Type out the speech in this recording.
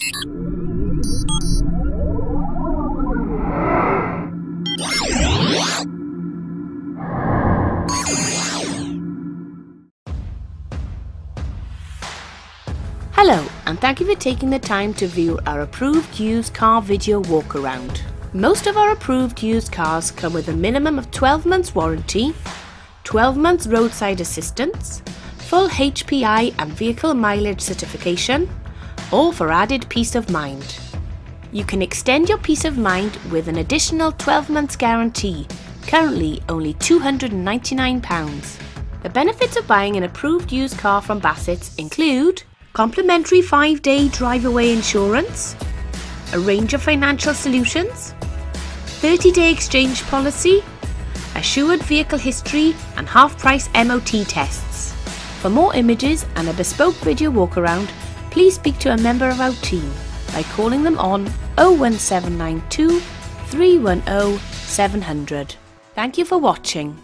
Hello, and thank you for taking the time to view our approved used car video walk around. Most of our approved used cars come with a minimum of 12 months warranty, 12 months roadside assistance, full HPI and vehicle mileage certification, all for added peace of mind. You can extend your peace of mind with an additional 12 months guarantee, currently only £299. The benefits of buying an approved used car from Bassett's include complimentary 5 day drive away insurance, a range of financial solutions, 30 day exchange policy, assured vehicle history, and half price MOT tests. For more images and a bespoke video walkaround, please speak to a member of our team by calling them on 01792 310 700. Thank you for watching.